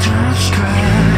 touch grass.